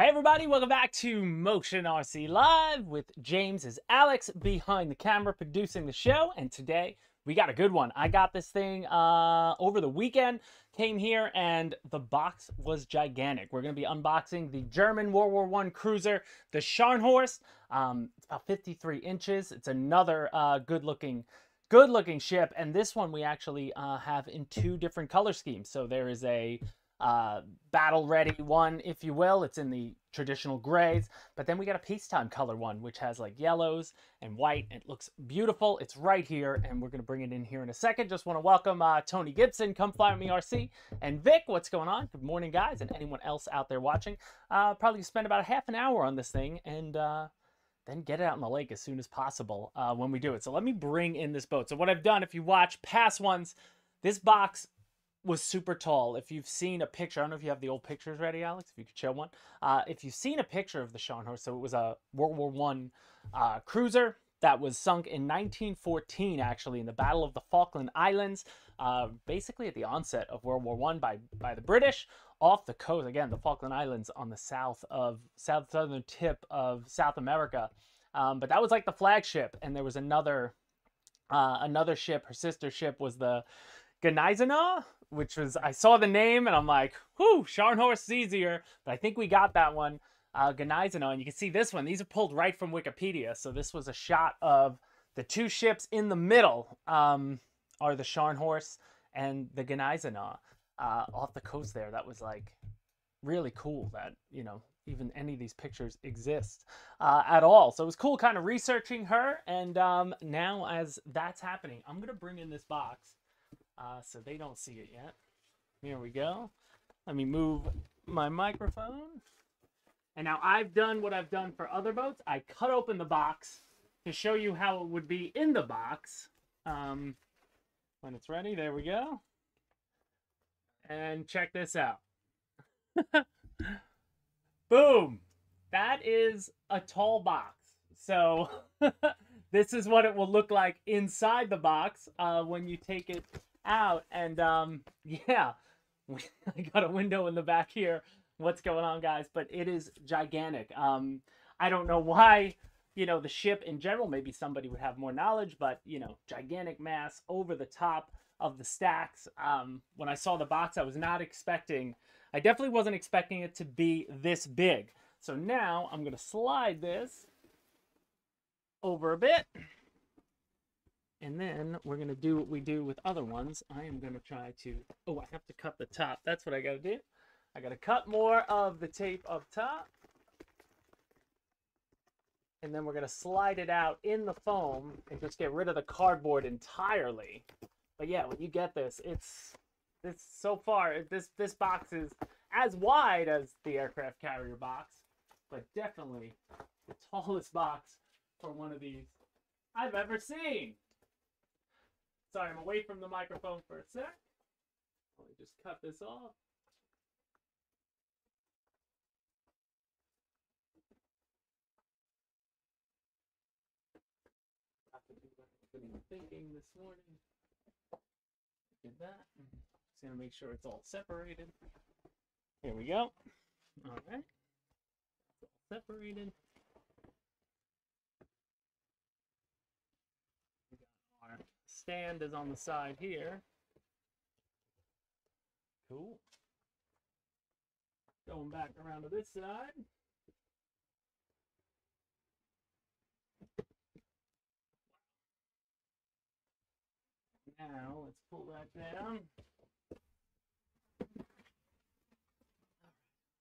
Hey everybody, welcome back to Motion RC Live with James is Alex behind the camera producing the show and today we got a good one. I got this thing uh, over the weekend, came here and the box was gigantic. We're going to be unboxing the German World War One cruiser, the Scharnhorst. Um, it's about 53 inches. It's another uh, good looking good looking ship and this one we actually uh, have in two different color schemes. So there is a uh, battle ready one, if you will. It's in the traditional grays, but then we got a peacetime color one, which has like yellows and white. It looks beautiful. It's right here, and we're going to bring it in here in a second. Just want to welcome uh, Tony Gibson, Come Fly With Me RC, and Vic. What's going on? Good morning, guys, and anyone else out there watching. Uh, probably spend about a half an hour on this thing, and uh, then get it out in the lake as soon as possible uh, when we do it. So let me bring in this boat. So what I've done, if you watch past ones, this box was super tall. If you've seen a picture, I don't know if you have the old pictures ready, Alex. If you could show one. Uh, if you've seen a picture of the Scharnhorst, so it was a World War One uh, cruiser that was sunk in 1914, actually, in the Battle of the Falkland Islands, uh, basically at the onset of World War One by by the British off the coast. Again, the Falkland Islands on the south of south southern tip of South America. Um, but that was like the flagship, and there was another uh, another ship. Her sister ship was the Gneisenau, which was I saw the name and I'm like, whew, Scharnhorst is easier. But I think we got that one, uh, Gneisenau. And you can see this one. These are pulled right from Wikipedia. So this was a shot of the two ships in the middle um, are the Scharnhorst and the Gneisenau uh, off the coast there. That was like really cool that, you know, even any of these pictures exist uh, at all. So it was cool kind of researching her. And um, now as that's happening, I'm going to bring in this box uh, so they don't see it yet. Here we go. Let me move my microphone. And now I've done what I've done for other boats. I cut open the box to show you how it would be in the box. Um, when it's ready, there we go. And check this out. Boom! That is a tall box. So this is what it will look like inside the box uh, when you take it out. And um, yeah, I got a window in the back here. What's going on, guys? But it is gigantic. Um, I don't know why, you know, the ship in general, maybe somebody would have more knowledge, but, you know, gigantic mass over the top of the stacks. Um, when I saw the box, I was not expecting, I definitely wasn't expecting it to be this big. So now I'm going to slide this over a bit. And then we're going to do what we do with other ones. I am going to try to, oh, I have to cut the top. That's what I got to do. I got to cut more of the tape up top. And then we're going to slide it out in the foam and just get rid of the cardboard entirely. But yeah, when you get this, it's, it's so far, this, this box is as wide as the aircraft carrier box, but definitely the tallest box for one of these I've ever seen. Sorry, I'm away from the microphone for a sec. Let me just cut this off. thinking this morning. Did that. Just gonna make sure it's all separated. Here we go. All right. It's all separated. Stand is on the side here. Cool. Going back around to this side. Now let's pull that down.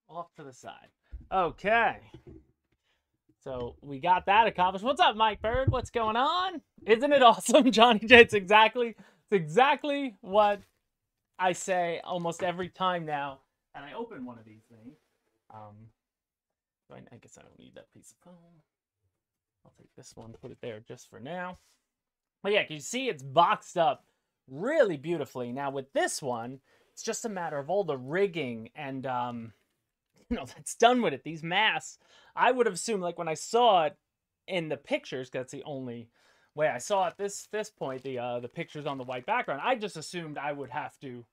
Off to the side. Okay. So we got that accomplished. What's up, Mike Bird? What's going on? Isn't it awesome, Johnny J? It's exactly, it's exactly what I say almost every time now. And I open one of these things. Um, I, guess I don't need that piece of foam. I'll take this one, put it there just for now. But yeah, can you see it's boxed up really beautifully. Now with this one, it's just a matter of all the rigging and um, you know that's done with it. These masts, I would have assumed like when I saw it in the pictures, that's the only way I saw it. This this point, the uh, the pictures on the white background, I just assumed I would have to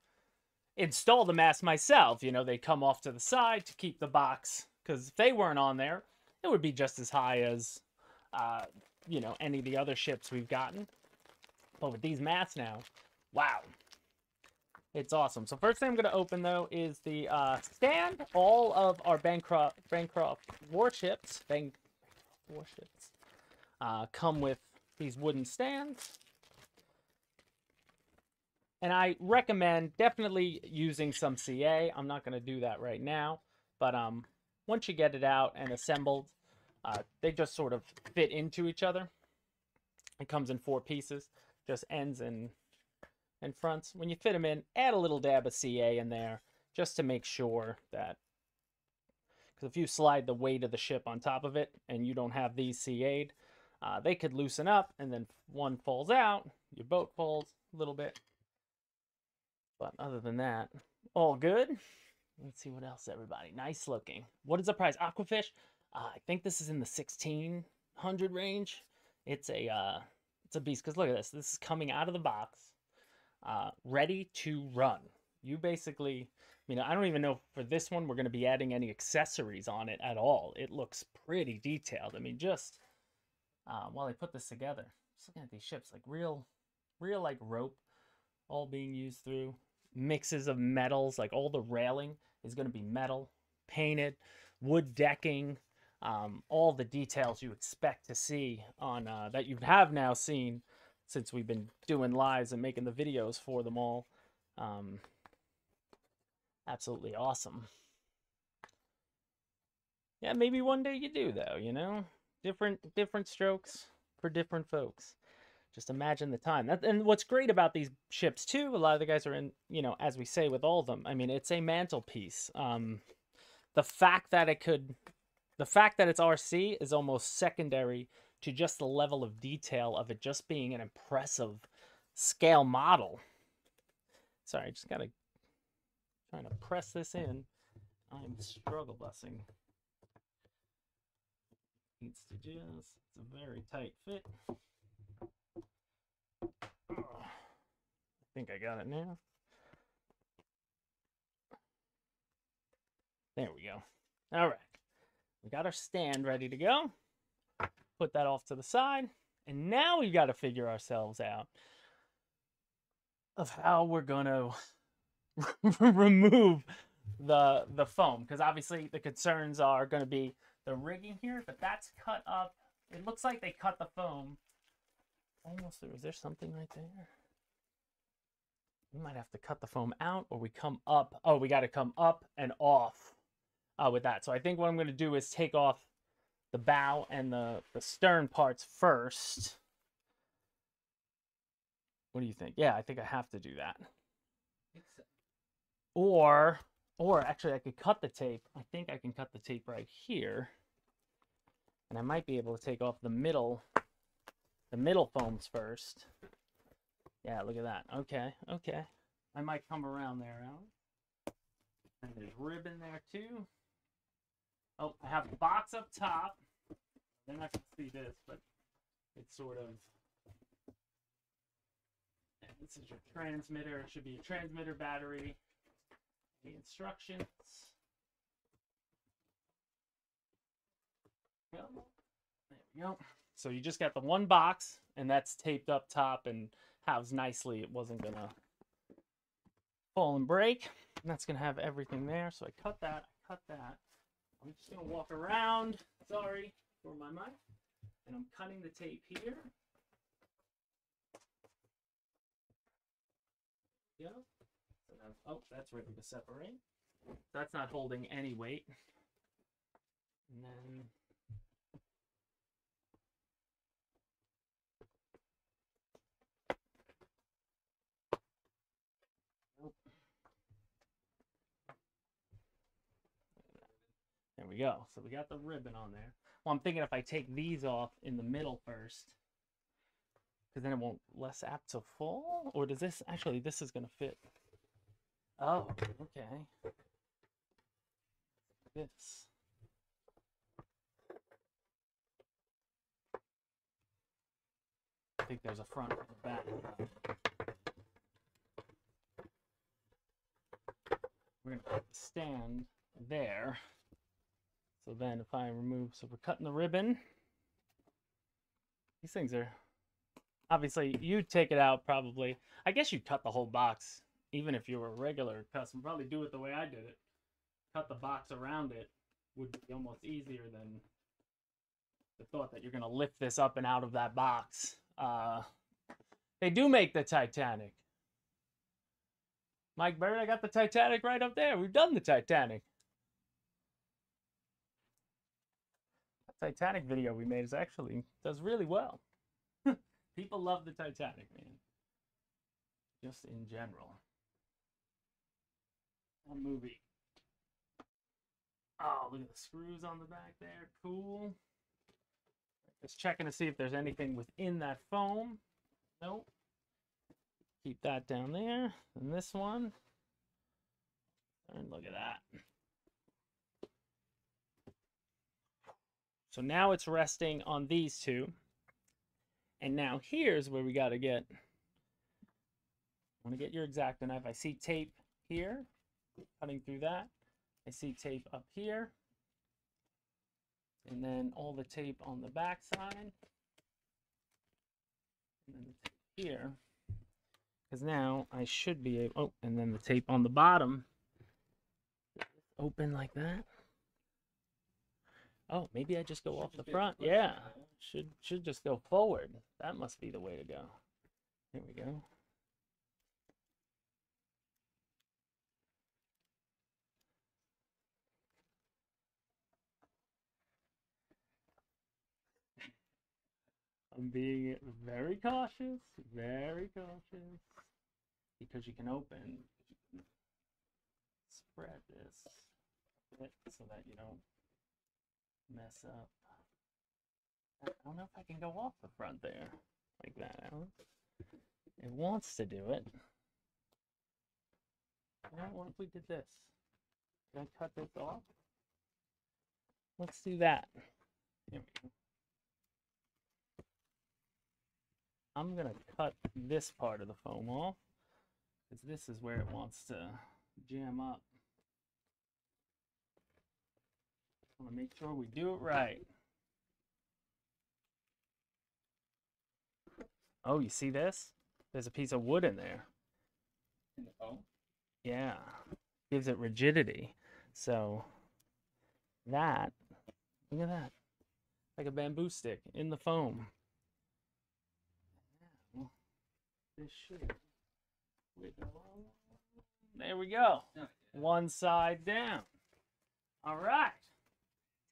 install the mast myself. You know, they come off to the side to keep the box because if they weren't on there, it would be just as high as, uh, you know, any of the other ships we've gotten. But with these masts now, wow, it's awesome. So first thing I'm going to open, though, is the uh, stand. All of our Bancroft, Bancroft warships, Bank, warships uh, come with these wooden stands. And I recommend definitely using some CA. I'm not going to do that right now. But um, once you get it out and assembled, uh, they just sort of fit into each other. It comes in four pieces, just ends and and fronts. When you fit them in, add a little dab of CA in there just to make sure that because if you slide the weight of the ship on top of it and you don't have these CA'd, uh, they could loosen up and then one falls out, your boat falls a little bit. But other than that, all good. Let's see what else, everybody. Nice looking. What is the price? Aquafish. Uh, I think this is in the sixteen hundred range. It's a uh, it's a beast. Cause look at this. This is coming out of the box, uh, ready to run. You basically, I mean, I don't even know for this one we're going to be adding any accessories on it at all. It looks pretty detailed. I mean, just uh, while I put this together, just looking at these ships, like real, real like rope, all being used through mixes of metals, like all the railing is going to be metal, painted, wood decking, um, all the details you expect to see on uh, that you have now seen since we've been doing lives and making the videos for them all. Um, absolutely awesome. Yeah, maybe one day you do though, you know? Different different strokes for different folks just imagine the time. That, and what's great about these ships too, a lot of the guys are in, you know, as we say with all of them. I mean, it's a mantelpiece. Um, the fact that it could, the fact that it's RC is almost secondary to just the level of detail of it just being an impressive scale model. Sorry, I just gotta trying to press this in. I'm struggle bussing. Needs to just, it's a very tight fit. I think I got it now. There we go. All right. We got our stand ready to go. Put that off to the side. And now we've got to figure ourselves out of how we're going to remove the the foam because obviously the concerns are going to be the rigging here but that's cut up it looks like they cut the foam almost there. Is there something right there? We might have to cut the foam out or we come up. Oh, we got to come up and off uh, with that. So I think what I'm going to do is take off the bow and the, the stern parts first. What do you think? Yeah, I think I have to do that. Or, or actually I could cut the tape. I think I can cut the tape right here. And I might be able to take off the middle the middle foams first. Yeah, look at that. Okay, okay. I might come around there, Alan. And there's ribbon there too. Oh, I have the box up top. They're not going to see this, but it's sort of... this is your transmitter. It should be a transmitter battery. The instructions. There we go. So you just got the one box, and that's taped up top and housed nicely. It wasn't gonna fall and break. And that's gonna have everything there. So I cut that, I cut that. I'm just gonna walk around, sorry for my mic. And I'm cutting the tape here. Yeah. oh, that's ready to separate. That's not holding any weight. And then go. So we got the ribbon on there. Well, I'm thinking if I take these off in the middle first, because then it won't less apt to fall? Or does this, actually, this is going to fit. Oh, okay. This. I think there's a front and a back. We're going to put the stand there. So then if I remove, so we're cutting the ribbon. These things are, obviously you take it out probably. I guess you cut the whole box, even if you were a regular customer. Probably do it the way I did it. Cut the box around it would be almost easier than the thought that you're going to lift this up and out of that box. Uh, they do make the Titanic. Mike Bird, I got the Titanic right up there. We've done the Titanic. Titanic video we made is actually does really well. People love the Titanic, man. Just in general. A movie. Oh, look at the screws on the back there. Cool. Just checking to see if there's anything within that foam. Nope. Keep that down there. And this one. And look at that. So now it's resting on these two. And now here's where we got to get. I want to get your X-Acto knife. I see tape here, cutting through that. I see tape up here. And then all the tape on the back side. And then the tape here. Because now I should be able, oh, and then the tape on the bottom. Open like that. Oh, maybe I just go off the front. Yeah, should should just go forward. That must be the way to go. Here we go. I'm being very cautious, very cautious, because you can open, spread this so that you don't mess up. I don't know if I can go off the front there like that. It wants to do it. Know, what if we did this? Can I cut this off? Let's do that. Go. I'm gonna cut this part of the foam off because this is where it wants to jam up. I want to make sure we do it right. Oh, you see this? There's a piece of wood in there. In the foam? Yeah, gives it rigidity. So that, look at that, like a bamboo stick in the foam. This should. There we go. One side down. All right.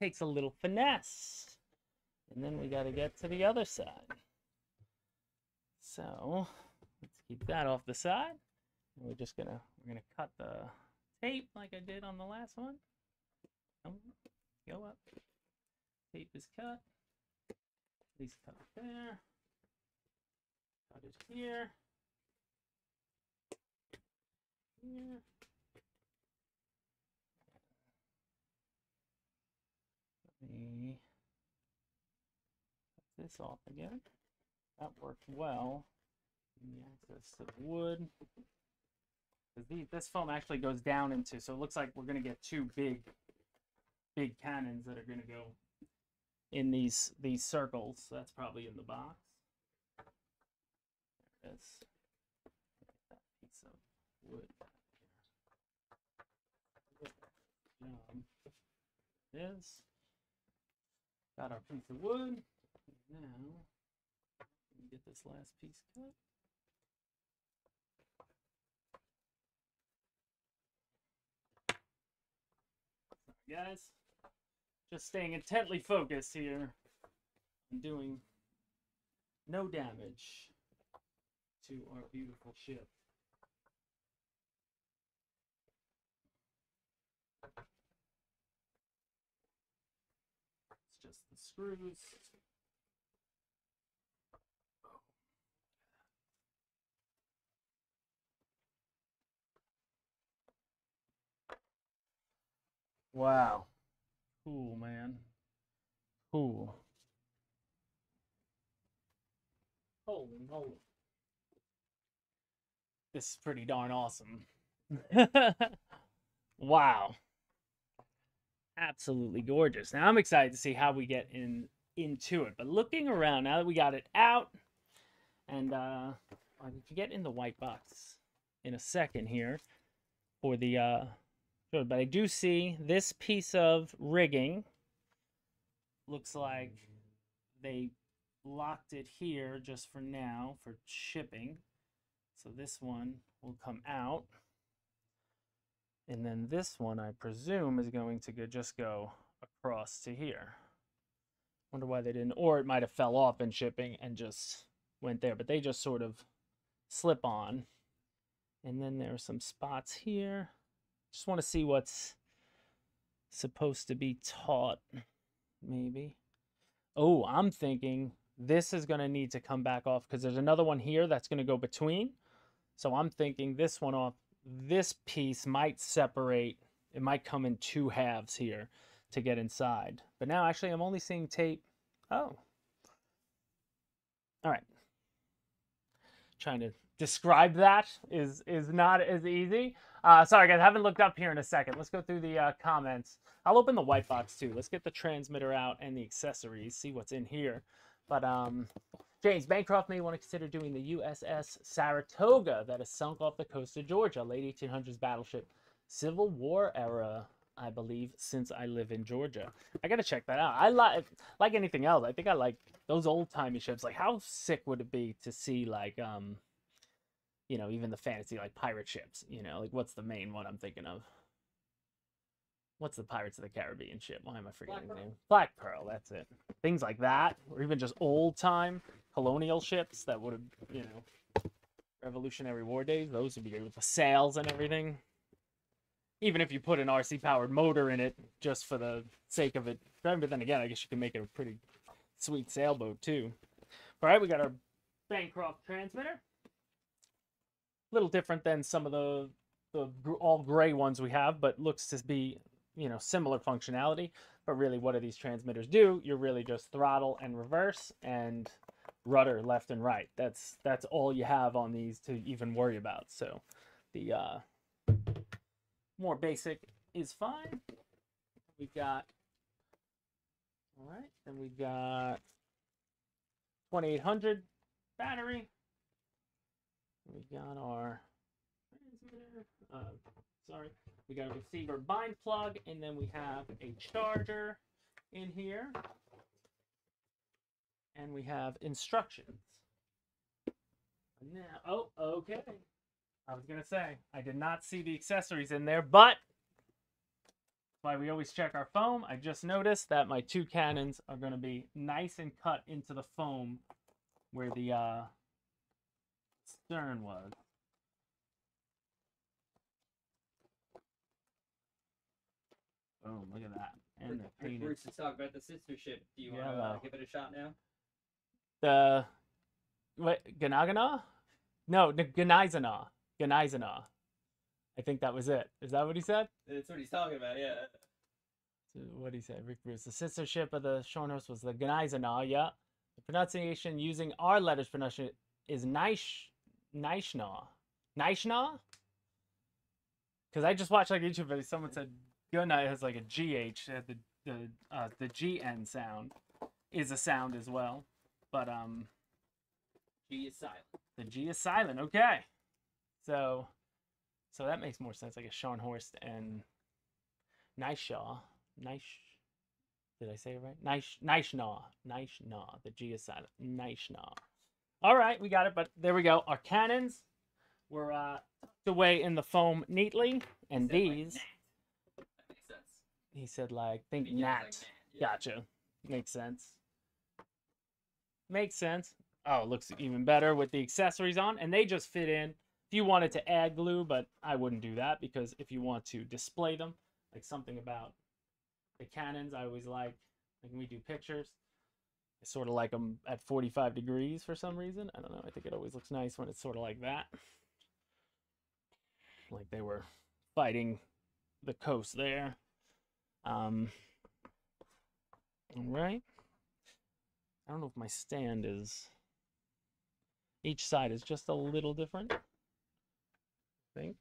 Takes a little finesse. And then we got to get to the other side. So let's keep that off the side. And we're just gonna we're gonna cut the tape like I did on the last one. Come on, go up. Tape is cut. Please cut there. Cut it here. Here. Cut this off again. That worked well. Give access to the wood. The, this foam actually goes down into, so it looks like we're going to get two big, big cannons that are going to go in these these circles. That's probably in the box. There it is. That piece of wood back here. Good job. It is. Got our piece of wood. Now, get this last piece cut. Sorry, guys. Just staying intently focused here and doing no damage to our beautiful ship. It's just the screws. Wow. Cool, man. Cool. Holy moly. This is pretty darn awesome. wow. Absolutely gorgeous. Now I'm excited to see how we get in into it. But looking around now that we got it out, and uh, I can get in the white box in a second here for the uh, but I do see this piece of rigging looks like they locked it here just for now for shipping. So this one will come out. And then this one, I presume, is going to go, just go across to here. Wonder why they didn't, or it might have fell off in shipping and just went there. But they just sort of slip on. And then there are some spots here. Just want to see what's supposed to be taut, maybe. Oh, I'm thinking this is going to need to come back off because there's another one here that's going to go between. So I'm thinking this one off. This piece might separate. It might come in two halves here to get inside. But now actually I'm only seeing tape. Oh. All right. Trying to describe that is is not as easy. Uh, sorry guys, I haven't looked up here in a second. Let's go through the uh, comments. I'll open the white box too. Let's get the transmitter out and the accessories, see what's in here. But um, James Bancroft may want to consider doing the USS Saratoga that is sunk off the coast of Georgia, late 1800s battleship, Civil War era, I believe, since I live in Georgia. I gotta check that out. I like like anything else. I think I like those old timey ships. Like, how sick would it be to see like um, you know, even the fantasy like pirate ships? You know, like what's the main one I'm thinking of? what's the Pirates of the Caribbean ship? Why am I forgetting the name? Black Pearl, that's it. Things like that, or even just old time colonial ships that would have, you know, Revolutionary War days. Those would be great with the sails and everything. Even if you put an RC powered motor in it, just for the sake of it. But then again, I guess you can make it a pretty sweet sailboat too. All right, we got our Bancroft transmitter. A little different than some of the the all gray ones we have, but looks to be you know, similar functionality. But really, what do these transmitters do? You're really just throttle and reverse and rudder left and right. That's that's all you have on these to even worry about. So the uh, more basic is fine. We've got all right, then we've got 2800 battery. We've got our uh, sorry, we got a receiver bind plug, and then we have a charger in here. And we have instructions. Now, oh, okay. I was going to say, I did not see the accessories in there, but why we always check our foam. I just noticed that my two cannons are going to be nice and cut into the foam where the uh, stern was. Boom, look at that. And the painted. Bruce to talk about the sister ship. Do you want to uh, give it a shot now? The what Ganagana? No, Ganizana. Ganizana. I think that was it. Is that what he said? That's what he's talking about, yeah. So what did he say? Rick Bruce. The sister ship of the Scharnhorst was the Ganizana, yeah. The pronunciation using our letters pronunciation is Naish Naishna. Naishna? Because I just watched like YouTube video, someone said Night has like a GH, uh, the the uh, the GN sound is a sound as well, but um, G is silent. The G is silent. Okay, so so that makes more sense. Like a Scharnhorst and Neishaw, Neish. Did I say it right? Neish, Neishnaw, Neishnaw. The G is silent. Neishnaw. All right, we got it. But there we go. Our cannons were uh, tucked away in the foam neatly, and these. Like he said like think nat. Like yeah. Gotcha. Makes sense. Makes sense. Oh, it looks even better with the accessories on, and they just fit in. If you wanted to add glue, but I wouldn't do that because if you want to display them, like something about the cannons, I always like, like when we do pictures, I sort of like them at 45 degrees for some reason. I don't know. I think it always looks nice when it's sort of like that. Like they were fighting the coast there. Um, all right. I don't know if my stand is. Each side is just a little different. I think.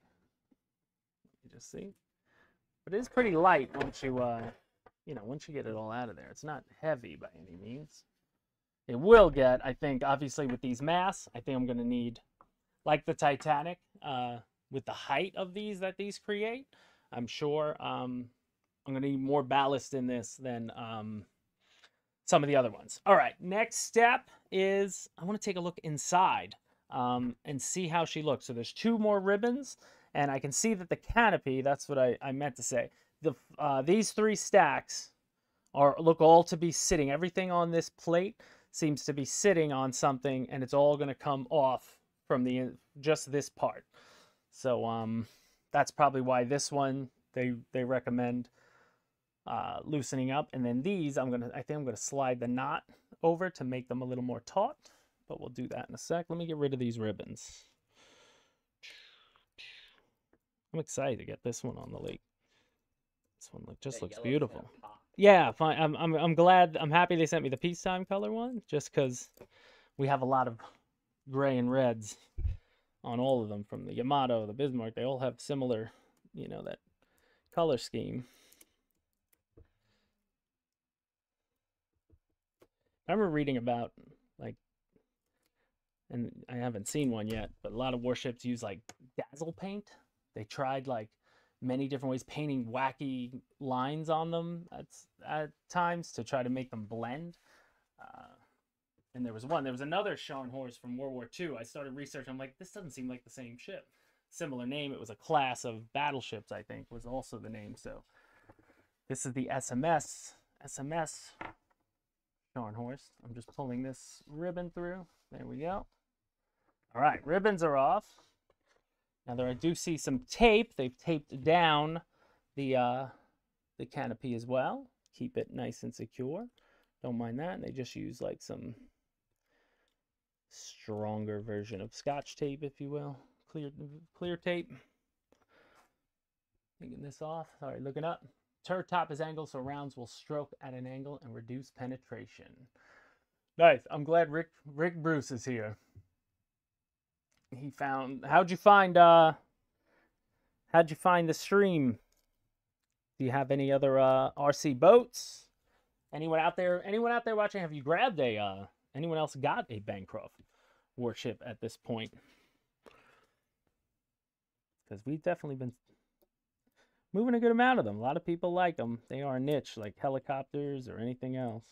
You just see. But it is pretty light once you uh, you know, once you get it all out of there, it's not heavy by any means. It will get, I think, obviously with these masts, I think I'm going to need, like the Titanic, uh, with the height of these that these create, I'm sure um, I'm going to need more ballast in this than um, some of the other ones. All right, next step is I want to take a look inside um, and see how she looks. So there's two more ribbons, and I can see that the canopy, that's what I, I meant to say, the uh, these three stacks are look all to be sitting. Everything on this plate seems to be sitting on something, and it's all going to come off from the just this part. So um, that's probably why this one they they recommend uh, loosening up. And then these, I'm gonna I think I'm gonna slide the knot over to make them a little more taut. But we'll do that in a sec. Let me get rid of these ribbons. I'm excited to get this one on the lake. This one look, just looks beautiful. Yeah, fine. I'm, I'm I'm glad. I'm happy they sent me the peacetime color one, just because we have a lot of gray and reds on all of them, from the Yamato, the Bismarck. They all have similar, you know, that color scheme. I remember reading about like, and I haven't seen one yet, but a lot of warships use like dazzle paint. They tried like many different ways painting wacky lines on them at, at times to try to make them blend. Uh, and there was one, there was another Scharnhorst from World War II. I started researching. I'm like, this doesn't seem like the same ship. Similar name. It was a class of battleships, I think, was also the name. So this is the SMS. SMS Scharnhorst. I'm just pulling this ribbon through. There we go. All right, ribbons are off. Now there I do see some tape. They've taped down the uh, the canopy as well. Keep it nice and secure. Don't mind that. And they just use like some stronger version of scotch tape, if you will. Clear clear tape. Taking this off. Sorry, looking up. Turret top is angled so rounds will stroke at an angle and reduce penetration. Nice. I'm glad Rick Rick Bruce is here. He found how'd you find uh how'd you find the stream? Do you have any other uh RC boats? Anyone out there anyone out there watching? Have you grabbed a uh anyone else got a Bancroft warship at this point? Because we've definitely been moving a good amount of them. A lot of people like them. They are niche, like helicopters or anything else.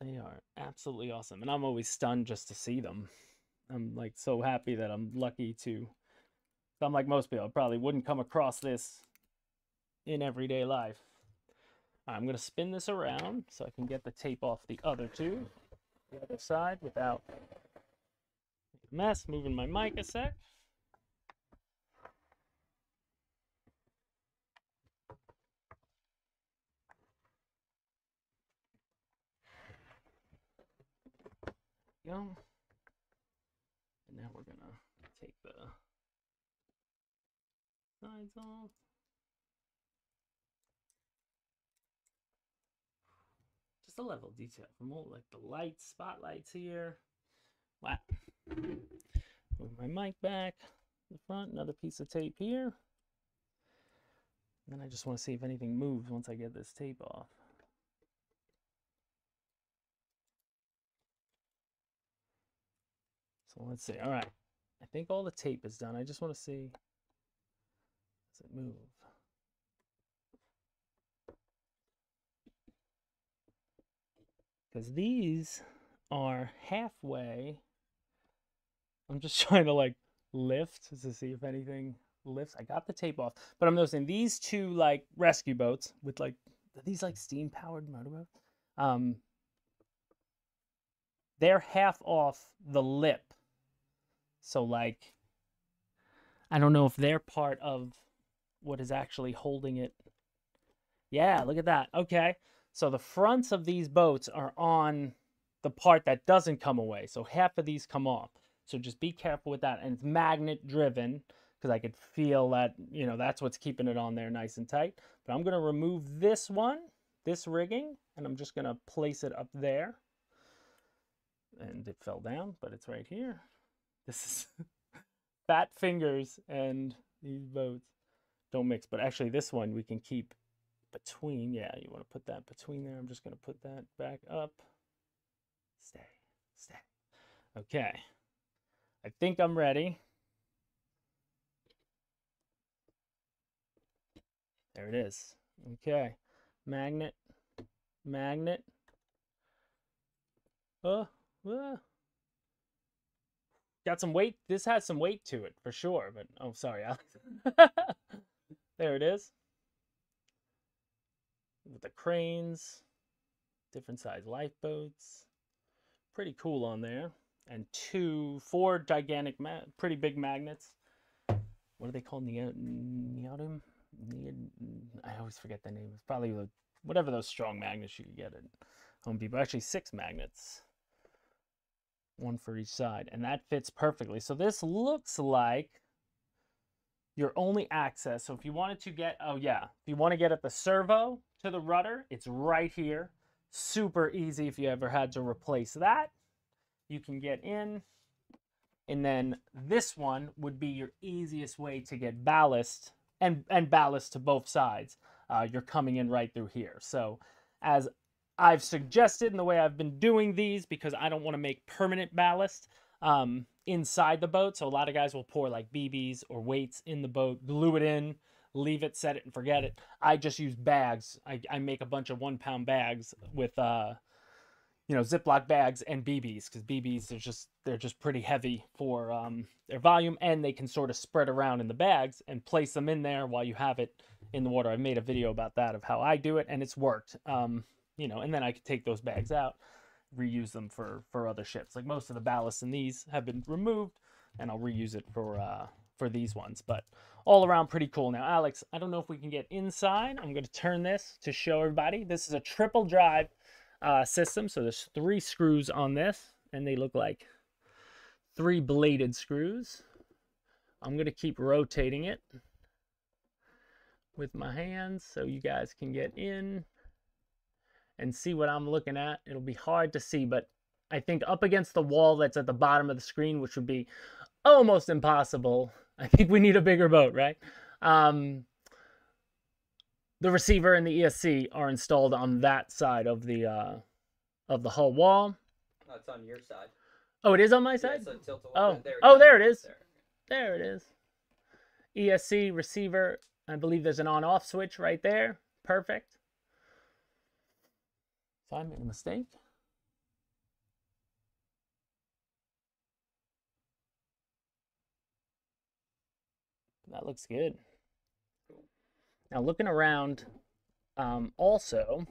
They are absolutely awesome. And I'm always stunned just to see them. I'm like so happy that I'm lucky to. I'm like most people, I probably wouldn't come across this in everyday life. I'm going to spin this around so I can get the tape off the other two. The other side without mess. Moving my mic a sec. Go. And now we're gonna take the sides off. Just a level detail from all like the lights, spotlights here. Wow. Move my mic back the front, another piece of tape here. And then I just want to see if anything moves once I get this tape off. So let's see. All right. I think all the tape is done. I just want to see. Does it move? Because these are halfway. I'm just trying to like lift to see if anything lifts. I got the tape off, but I'm noticing these two like rescue boats with like these like steam powered motorboats. Um, they're half off the lip so like I don't know if they're part of what is actually holding it. Yeah, look at that. Okay. So the fronts of these boats are on the part that doesn't come away. So half of these come off. So just be careful with that. And it's magnet driven because I could feel that, you know, that's what's keeping it on there nice and tight. But I'm going to remove this one, this rigging, and I'm just going to place it up there. And it fell down, but it's right here. This is fat fingers and these boats don't mix. But actually, this one we can keep between. Yeah, you want to put that between there. I'm just going to put that back up. Stay, stay. Okay. I think I'm ready. There it is. Okay. Magnet, magnet. Uh, uh. Got some weight. This has some weight to it for sure, but oh, sorry, Alex. there it is. With the cranes, different size lifeboats. Pretty cool on there. And two, four gigantic, pretty big magnets. What are they called? Neodymium? I always forget the name. It's probably whatever those strong magnets you could get at Home Depot. Actually, six magnets, one for each side, and that fits perfectly. So this looks like your only access. So if you wanted to get, oh yeah, if you want to get at the servo to the rudder, it's right here. Super easy if you ever had to replace that. You can get in, and then this one would be your easiest way to get ballast and, and ballast to both sides. Uh, you're coming in right through here. So as I've suggested in the way I've been doing these, because I don't want to make permanent ballast um, inside the boat. So a lot of guys will pour like BBs or weights in the boat, glue it in, leave it, set it, and forget it. I just use bags. I, I make a bunch of one pound bags with uh, you know Ziploc bags and BBs because BBs are just they're just pretty heavy for um, their volume and they can sort of spread around in the bags and place them in there while you have it in the water. I've made a video about that of how I do it and it's worked. Um, you know, and then I could take those bags out, reuse them for for other ships. Like most of the ballast in these have been removed, and I'll reuse it for uh, for these ones. But all around pretty cool. Now, Alex, I don't know if we can get inside. I'm going to turn this to show everybody. This is a triple drive uh, system. So there's three screws on this, and they look like three bladed screws. I'm going to keep rotating it with my hands so you guys can get in and see what I'm looking at. It'll be hard to see, but I think up against the wall that's at the bottom of the screen, which would be almost impossible. I think we need a bigger boat, right? Um, the receiver and the ESC are installed on that side of the uh, of the hull wall. Oh, it's on your side. Oh, it is on my side. Yeah, so oh, there oh, there it is. There. there it is. ESC receiver. I believe there's an on-off switch right there. Perfect. I made a mistake. That looks good. Now looking around, um, also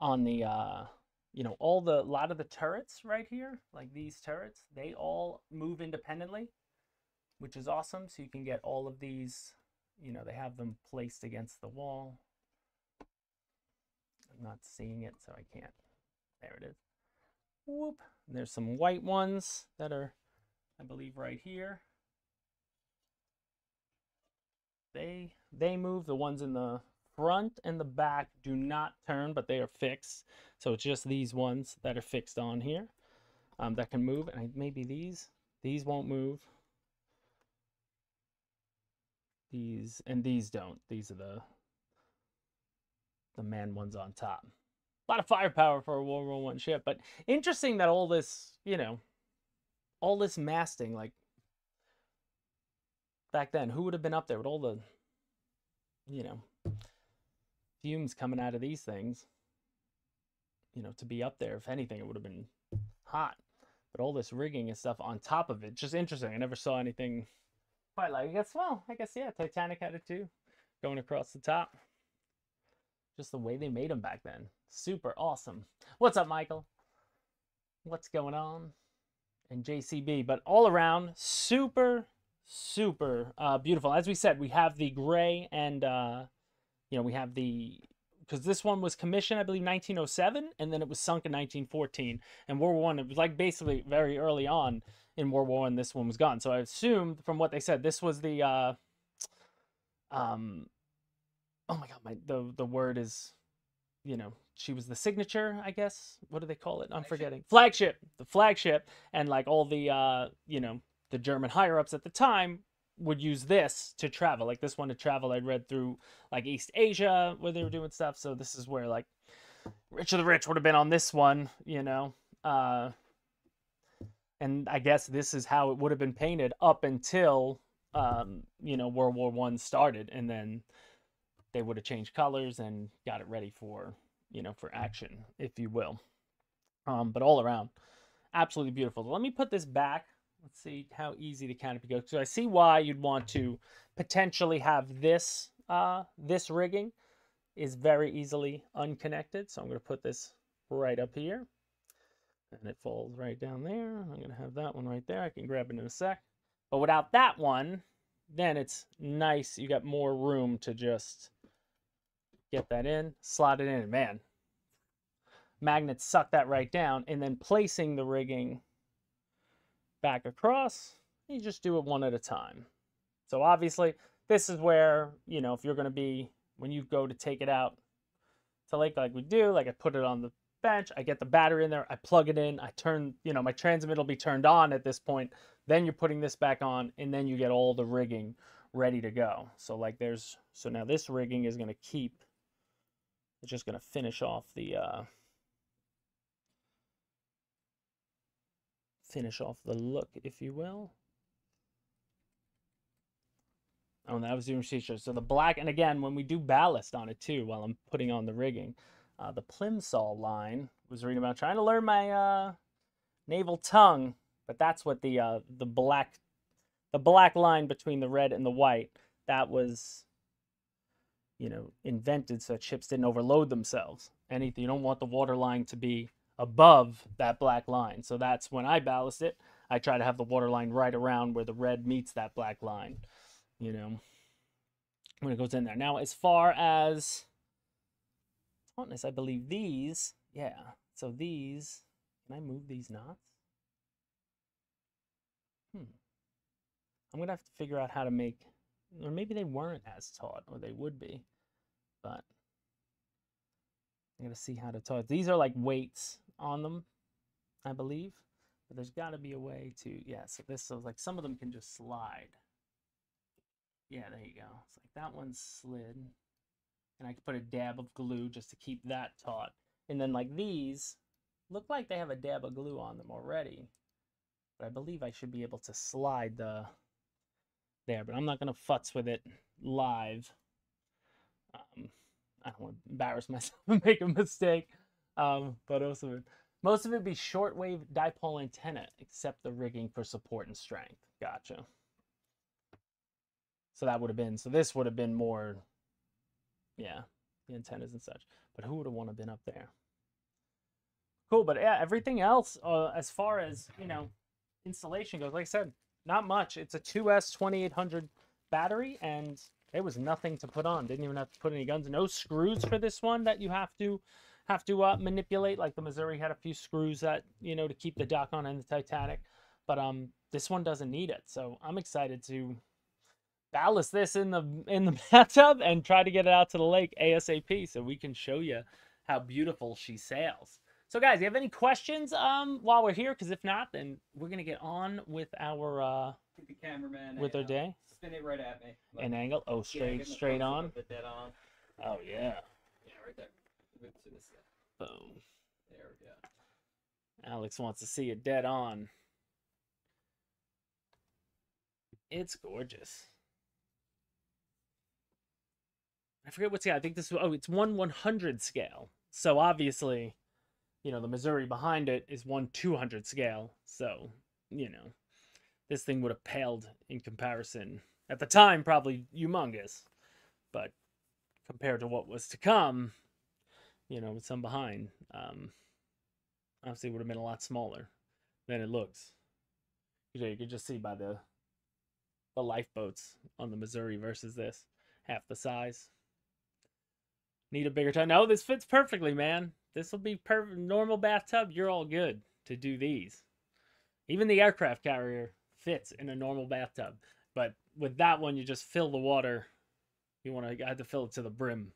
on the, uh, you know, all the, lot of the turrets right here, like these turrets, they all move independently, which is awesome. So you can get all of these, you know, they have them placed against the wall. I'm not seeing it, so I can't. There it is. Whoop. And there's some white ones that are, I believe, right here they they move. The ones in the front and the back do not turn, but they are fixed. So it's just these ones that are fixed on here um, that can move. And maybe these, these won't move. These, and these don't. These are the, the man ones on top. A lot of firepower for a World War One ship, but interesting that all this, you know, all this masting, like back then, who would have been up there with all the, you know, fumes coming out of these things? You know, to be up there, if anything, it would have been hot. But all this rigging and stuff on top of it, just interesting. I never saw anything quite like. I guess, well, I guess yeah, Titanic had it too, going across the top. Just the way they made them back then, super awesome. What's up, Michael? What's going on? And JCB, but all around, super super uh, beautiful. As we said, we have the gray and, uh, you know, we have the, because this one was commissioned, I believe, 1907, and then it was sunk in 1914. And World War One, it was like basically very early on in World War One, this one was gone. So I assumed from what they said, this was the, uh, um, oh my God, my the the word is, you know, she was the signature, I guess. What do they call it? I'm flagship. forgetting. Flagship, the flagship, and like all the, uh, you know, the German higher ups at the time would use this to travel. Like this one to travel, I'd read through like East Asia where they were doing stuff. So this is where like Rich of the Rich would have been on this one, you know. Uh, and I guess this is how it would have been painted up until um, you know World War One started, and then they would have changed colors and got it ready for you know for action, if you will. Um, but all around, absolutely beautiful. Let me put this back. Let's see how easy the canopy goes. So I see why you'd want to potentially have this uh, this rigging is very easily unconnected. So I'm going to put this right up here and it falls right down there. I'm going to have that one right there. I can grab it in a sec. But without that one, then it's nice. You got more room to just get that in, slot it in. Man, magnets suck that right down. And then placing the rigging back across, you just do it one at a time. So obviously, this is where, you know, if you're going to be, when you go to take it out to lake like we do, like I put it on the bench, I get the battery in there, I plug it in, I turn, you know, my transmit will be turned on at this point. Then you're putting this back on, and then you get all the rigging ready to go. So like there's, so now this rigging is going to keep, just going to finish off the, uh, finish off the look, if you will. Oh, that was doing features. So the black, and again, when we do ballast on it too, while I'm putting on the rigging, uh, the Plimsoll line was reading about trying to learn my uh, naval tongue, but that's what the uh, the black the black line between the red and the white that was you know invented so ships didn't overload themselves. Anything you don't want the water line to be above that black line. So that's when I ballast it. I try to have the water line right around where the red meets that black line. You know, when it goes in there. Now, as far as tautness, I believe these, yeah. So these, can I move these knots? Hmm. I'm going to have to figure out how to make, or maybe they weren't as taut, or they would be, but I gotta see how to taut. These are like weights on them, I believe, but there's got to be a way to, yeah, so this, so like some of them can just slide. Yeah, there you go. It's like that one slid and I can put a dab of glue just to keep that taut. And then like these look like they have a dab of glue on them already, but I believe I should be able to slide the there, but I'm not going to futz with it live. Um, I don't want to embarrass myself and make a mistake. Um, but also, most of it be shortwave dipole antenna, except the rigging for support and strength. Gotcha. So that would have been, so this would have been more yeah, the antennas and such. But who would have want to been up there? Cool, but yeah, everything else, uh, as far as you know, installation goes, like I said, not much. It's a 2S 2800 battery, and it was nothing to put on. Didn't even have to put any guns. No screws for this one that you have to have to uh, manipulate. Like the Missouri had a few screws that you know to keep the dock on and the Titanic, but um, this one doesn't need it. So I'm excited to ballast this in the in the bathtub and try to get it out to the lake ASAP so we can show you how beautiful she sails. So guys, you have any questions um while we're here? Because if not, then we're gonna get on with our uh the cameraman with our day. Spin it right at me. An angle. Oh, straight yeah, straight on. Dead on. Oh yeah. Yeah, right there. Move to this Boom. There we go. Alex wants to see it dead on. It's gorgeous. I forget what scale. I think this. Oh, it's one one hundred scale. So obviously, you know, the Missouri behind it is one two hundred scale. So you know, this thing would have paled in comparison at the time, probably humongous, but compared to what was to come, you know, with some behind, um, obviously would have been a lot smaller than it looks. You know, you could just see by the the lifeboats on the Missouri versus this, half the size. Need a bigger tub? No, this fits perfectly, man. This will be perfect. Normal bathtub, you're all good to do these. Even the aircraft carrier fits in a normal bathtub. But with that one, you just fill the water. You want to I have to fill it to the brim.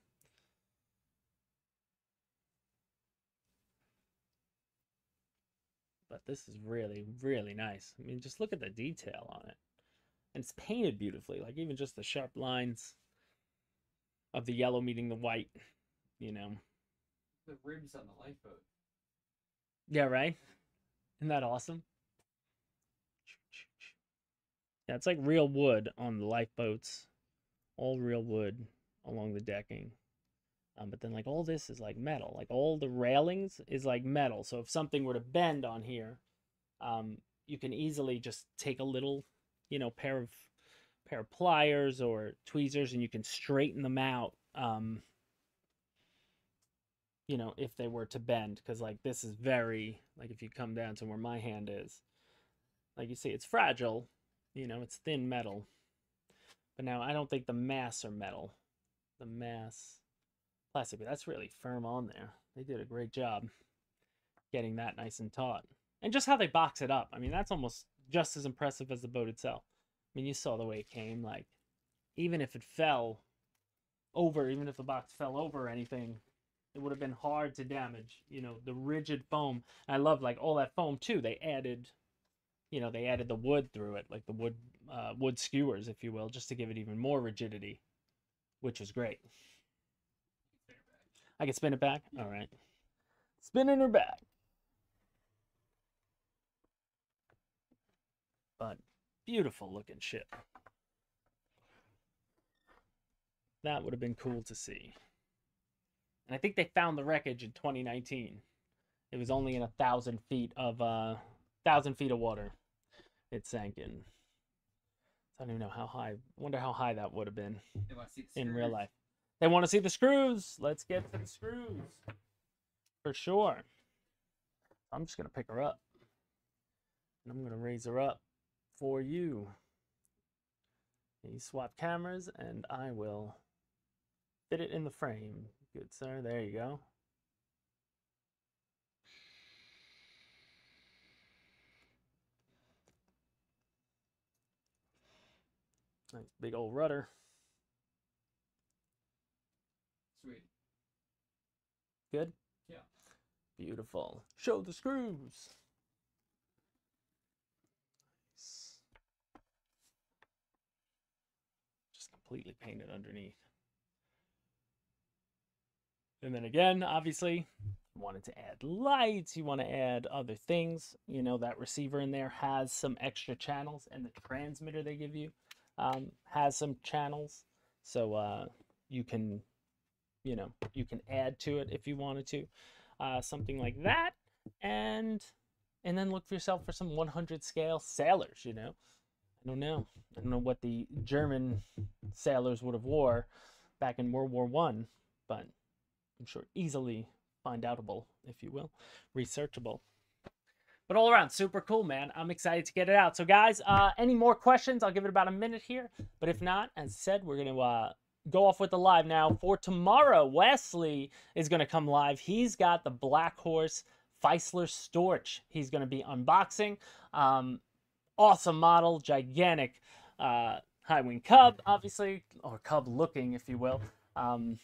But this is really, really nice. I mean, just look at the detail on it. and it's painted beautifully. Like even just the sharp lines of the yellow meeting the white, you know. The ribs on the lifeboat. Yeah, right. Isn't that awesome? Yeah, it's like real wood on the lifeboats, all real wood along the decking. Um, but then like all this is like metal, like all the railings is like metal. So if something were to bend on here, um, you can easily just take a little, you know, pair of pair of pliers or tweezers, and you can straighten them out. Um, you know, if they were to bend, because like this is very like if you come down to where my hand is, like you see, it's fragile. You know, it's thin metal. But now I don't think the masts are metal. The mass plastic, but that's really firm on there. They did a great job getting that nice and taut. And just how they box it up. I mean, that's almost just as impressive as the boat itself. I mean, you saw the way it came. Like, even if it fell over, even if the box fell over or anything, it would have been hard to damage. You know, the rigid foam. I love like all that foam too. They added, you know, they added the wood through it, like the wood uh, wood skewers, if you will, just to give it even more rigidity, which is great. I can spin it back? All right. Spinning her back. But beautiful looking ship. That would have been cool to see. And I think they found the wreckage in 2019. It was only in a thousand feet of uh thousand feet of water. It sank in. I don't even know how high. Wonder how high that would have been in real life. They want to see the screws. Let's get to the screws. For sure. I'm just going to pick her up. And I'm going to raise her up for you. You swap cameras and I will fit it in the frame. Good, sir. There you go. Nice big old rudder. Sweet. Good? Yeah. Beautiful. Show the screws. Nice. Just completely painted underneath. And then again, obviously, wanted to add lights, you want to add other things. You know, that receiver in there has some extra channels, and the transmitter they give you um, has some channels. So uh, you can you know you can add to it if you wanted to uh, something like that and and then look for yourself for some 100 scale sailors you know i don't know i don't know what the german sailors would have wore back in world war one but i'm sure easily find outable if you will researchable but all around super cool man i'm excited to get it out so guys uh any more questions i'll give it about a minute here but if not as said we're gonna uh go off with the live now. For tomorrow, Wesley is going to come live. He's got the Black Horse Fieseler Storch. He's going to be unboxing. Um, awesome model, gigantic uh, high wing cub, obviously, or cub looking, if you will. Um,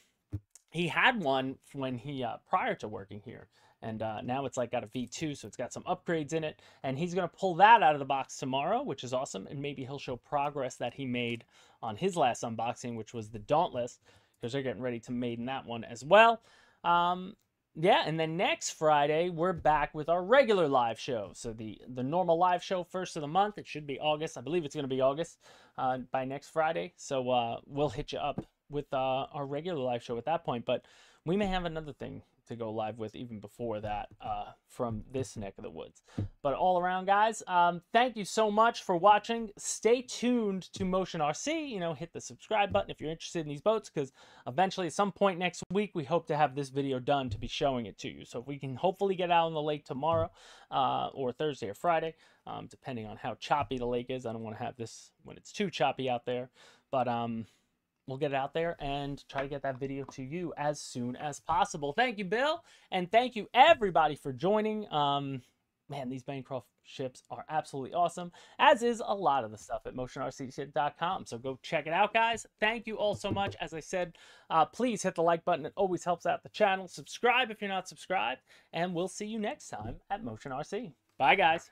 he had one when he uh, prior to working here and uh, now it's like got a V2, so it's got some upgrades in it. And he's going to pull that out of the box tomorrow, which is awesome. And maybe he'll show progress that he made on his last unboxing, which was the Dauntless, because they're getting ready to maiden that one as well. Um, yeah, and then next Friday we're back with our regular live show. So the the normal live show first of the month. It should be August. I believe it's going to be August uh, by next Friday. So uh, we'll hit you up with uh, our regular live show at that point. But we may have another thing to go live with even before that uh, from this neck of the woods. But all around, guys, um, thank you so much for watching. Stay tuned to Motion RC. You know, hit the subscribe button if you're interested in these boats because eventually, at some point next week, we hope to have this video done to be showing it to you. So if we can hopefully get out on the lake tomorrow uh, or Thursday or Friday, um, depending on how choppy the lake is. I don't want to have this when it's too choppy out there. But um, we'll get it out there and try to get that video to you as soon as possible. Thank you, Bill, and thank you everybody for joining. Um, man, these Bancroft ships are absolutely awesome, as is a lot of the stuff at motionrc.com. So go check it out, guys. Thank you all so much. As I said, uh, please hit the like button. It always helps out the channel. Subscribe if you're not subscribed, and we'll see you next time at Motion RC. Bye, guys.